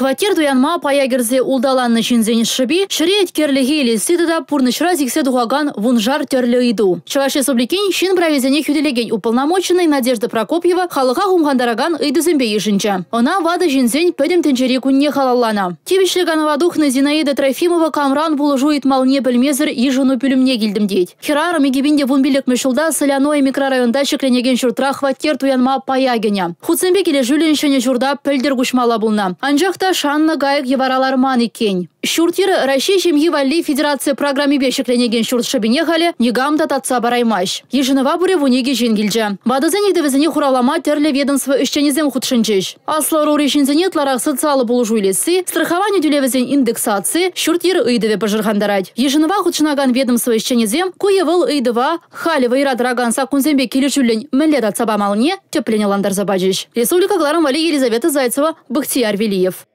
Хватер туянма паягерзе улдаланны шинзен шиби, ширеет керлеге елесі да пурнышра зиксе дугаган вунжар терлі иду. Чуваш республикин шин правезене хюделеген уполномоченный Надежда Прокопьева халыға хумгандараган ыйдызымбе ешінчі. Она вады жинзен пөдім тінчері күнне халаллана. Тивишлеган вадухны Зинаида Трофимова камран булыжует малне білмезір ежіну пүлімне келдім дейд. Хирар мегебинде вунбилік мүшілда Соляной микрорайонда шекленеген шуртра хваттер туянма паягене. Хуцембе келе жүлін шыне журда пөлдер күшмала бұлна. Анжақта шанны гайық евараларман екен. Шуртир Россия Жемьи Валли Федерация программе бешекленеген шурт шабине халі негамда татса бараймаш. Ежінова бұре вунеге женгілжі. Бадызын едівізіне хуралама терлі ведомство үшченезем худшынчыш. Аслар уришінзіне тларах социалы болужу илесі, страхование дюлевізен индексации, шуртир ыйдыве пожырхандарать. Ежінова худшынаган ведомство үшченезем, куевыл ыйдыва, халі вайрат раган сакунзембе келешулін мүллет атсаба малыне, тепленеландар забажыш. Республика Гларам Вали Елизавета Зайцева, Бахтияр Велиев.